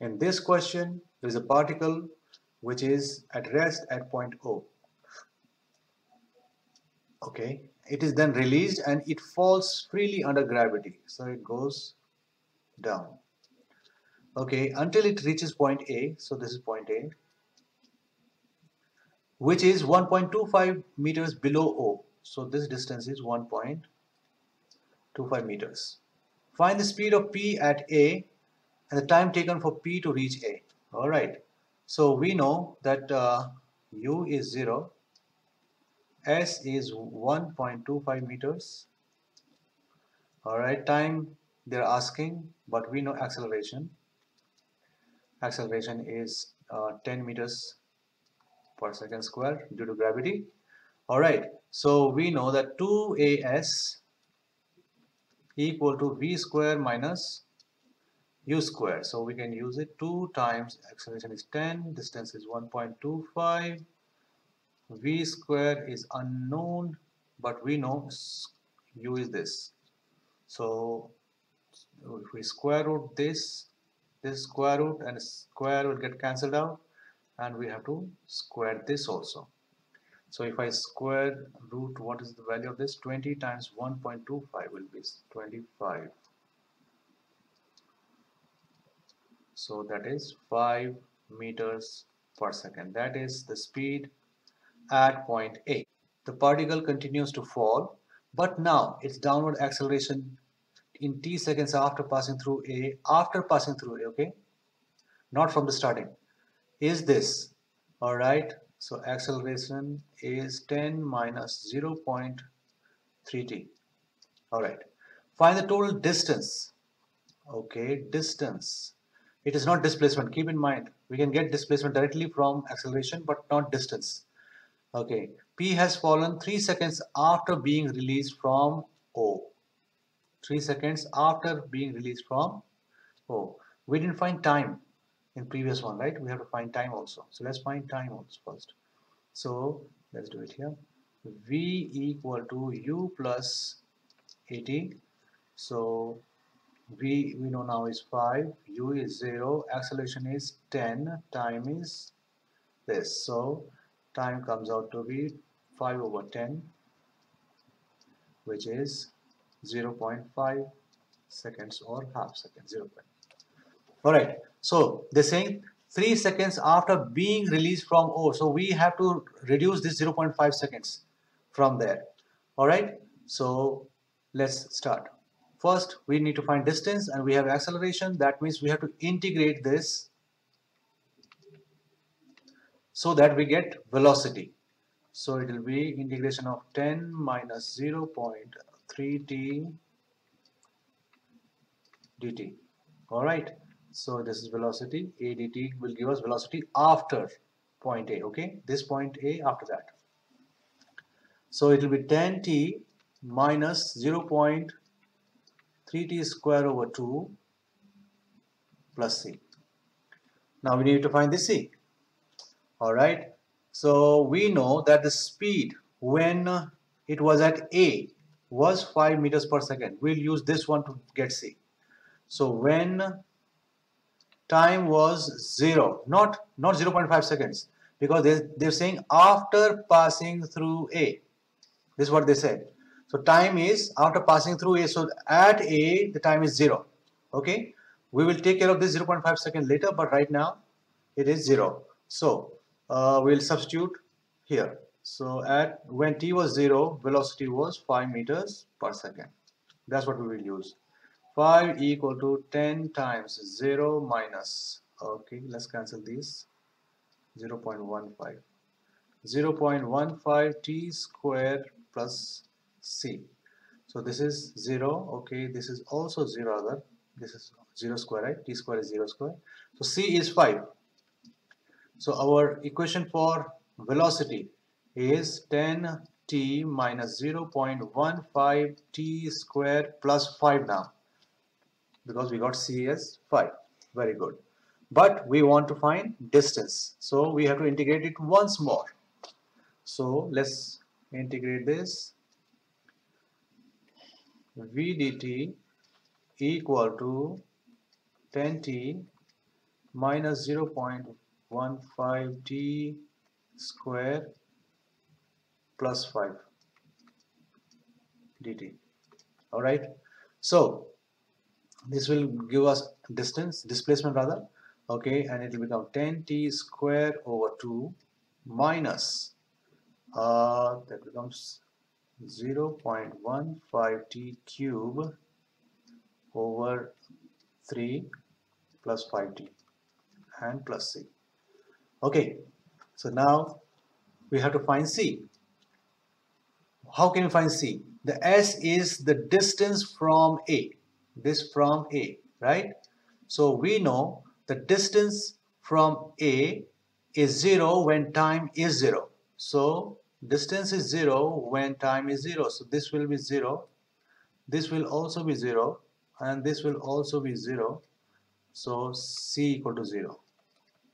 In this question, there is a particle which is at rest at point O. Okay, it is then released and it falls freely under gravity. So it goes down. Okay, until it reaches point A. So this is point A, which is 1.25 meters below O. So this distance is 1.25 meters. Find the speed of P at A and the time taken for P to reach A. All right. So we know that uh, U is 0, S is 1.25 meters. All right, time they're asking, but we know acceleration. Acceleration is uh, 10 meters per second square due to gravity. All right, so we know that 2as equal to v square minus u square so we can use it 2 times acceleration is 10 distance is 1.25 v square is unknown but we know u is this. So if we square root this this square root and square will get cancelled out and we have to square this also. So if I square root what is the value of this? 20 times 1.25 will be 25 so that is 5 meters per second. That is the speed at point A. The particle continues to fall but now its downward acceleration in t seconds after passing through A after passing through A okay? Not from the starting. Is this alright? So acceleration is 10 minus 0.3t alright. Find the total distance okay? Distance it is not displacement. Keep in mind we can get displacement directly from acceleration but not distance. Okay. P has fallen 3 seconds after being released from o. 3 seconds after being released from o. We didn't find time in previous one right? We have to find time also. So let's find time also first. So let's do it here. V equal to u plus at so v we know now is 5 u is 0 acceleration is 10 time is this. So time comes out to be 5 over 10 which is 0 0.5 seconds or half second 0 all right. So they're saying 3 seconds after being released from O. So we have to reduce this 0.5 seconds from there. All right? So let's start First, we need to find distance and we have acceleration. That means we have to integrate this so that we get velocity. So it will be integration of 10 minus 0 0.3t dt. Alright, so this is velocity. a dt will give us velocity after point A. Okay, this point A after that. So it will be 10t minus 0 0.3 3t square over 2 plus c. Now we need to find the c. Alright, so we know that the speed when it was at A was 5 meters per second. We'll use this one to get c. So when time was 0, not, not 0.5 seconds, because they're, they're saying after passing through A. This is what they said. So time is after passing through A. So at A, the time is 0. Okay. We will take care of this 0.5 second later, but right now it is 0. So uh, we'll substitute here. So at when t was 0, velocity was 5 meters per second. That's what we will use. 5 equal to 10 times 0 minus, okay, let's cancel these, 0 0.15. 0 0.15 t square plus c. So this is 0 okay this is also 0 other this is 0 square right? T square is 0 square. So c is 5 so our equation for velocity is 10 t minus 0.15 t square plus 5 now because we got c as 5 very good. But we want to find distance. So we have to integrate it once more. So let's integrate this v dt equal to 10t minus 0.15 t square plus 5 dt all right. So this will give us distance displacement rather. Okay. And it will become 10t square over 2 minus uh, that becomes 0.15 t cube over 3 plus 5t and plus c. Okay so now we have to find c. How can we find c? The s is the distance from a this from a right? So we know the distance from a is 0 when time is 0 so distance is 0 when time is 0 so this will be 0 this will also be 0 and this will also be 0 so c equal to 0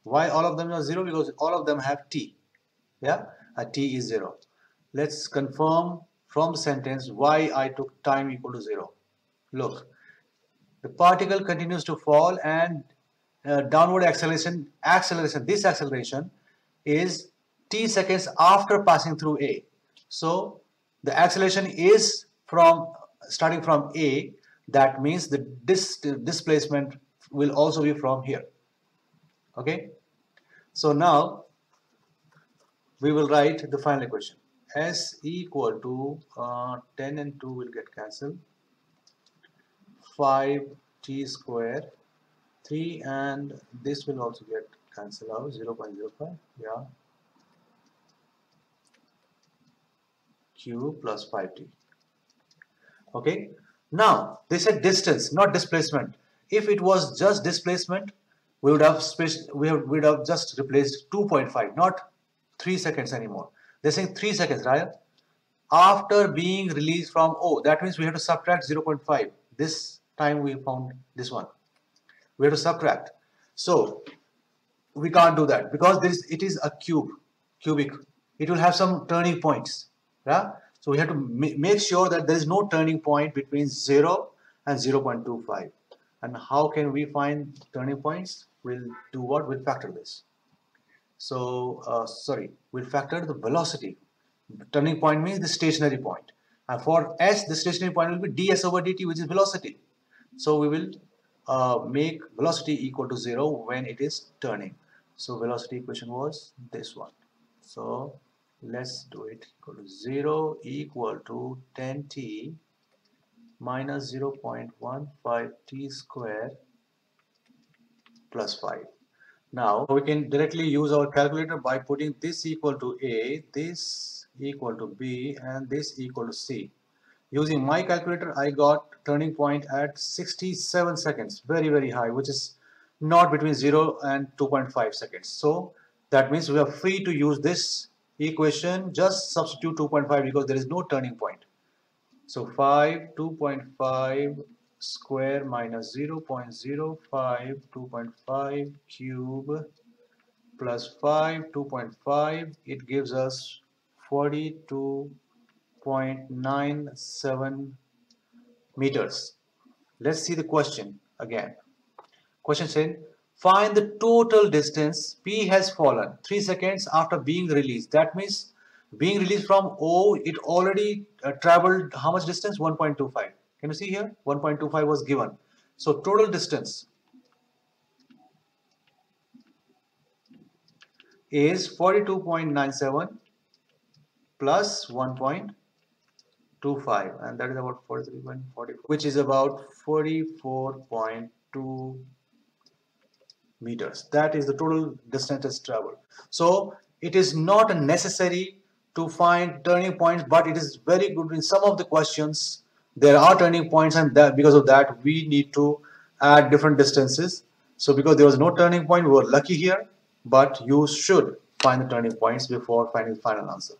why all of them are 0 because all of them have t. Yeah? A t is 0 let's confirm from sentence why I took time equal to 0 look the particle continues to fall and uh, downward acceleration acceleration this acceleration is t seconds after passing through a. So the acceleration is from starting from a that means the dis displacement will also be from here. Okay? So now we will write the final equation. S equal to uh, 10 and 2 will get cancelled. 5 t square 3 and this will also get cancelled out 0 0.05 yeah q plus 5t okay? Now this is distance not displacement. If it was just displacement we would have we would have just replaced 2.5 not 3 seconds anymore. They're saying 3 seconds right? After being released from O that means we have to subtract 0.5 this time we found this one. We have to subtract. So we can't do that because this it is a cube cubic. It will have some turning points yeah? So we have to make sure that there is no turning point between 0 and 0.25 and how can we find turning points? We'll do what? We'll factor this. So uh, sorry we'll factor the velocity. Turning point means the stationary point. point and for s the stationary point will be ds over dt which is velocity. So we will uh, make velocity equal to 0 when it is turning. So velocity equation was this one. So let's do it equal to 0 equal to 10t minus 0.15 t square plus 5 now we can directly use our calculator by putting this equal to a this equal to b and this equal to c. Using my calculator I got turning point at 67 seconds very very high which is not between 0 and 2.5 seconds. So that means we are free to use this equation just substitute 2.5 because there is no turning point so 5 2.5 square minus 0 0.05 2.5 cube plus 5 2.5 it gives us 42.97 meters. Let's see the question again. Question said, find the total distance P has fallen 3 seconds after being released. That means being released from O, it already uh, traveled how much distance? 1.25. Can you see here? 1.25 was given. So total distance is 42.97 plus 1.25 and that is about 43.44 which is about 44.2 meters. That is the total distance traveled. So it is not necessary to find turning points but it is very good in some of the questions. There are turning points and that because of that we need to add different distances. So because there was no turning point we were lucky here but you should find the turning points before finding the final answer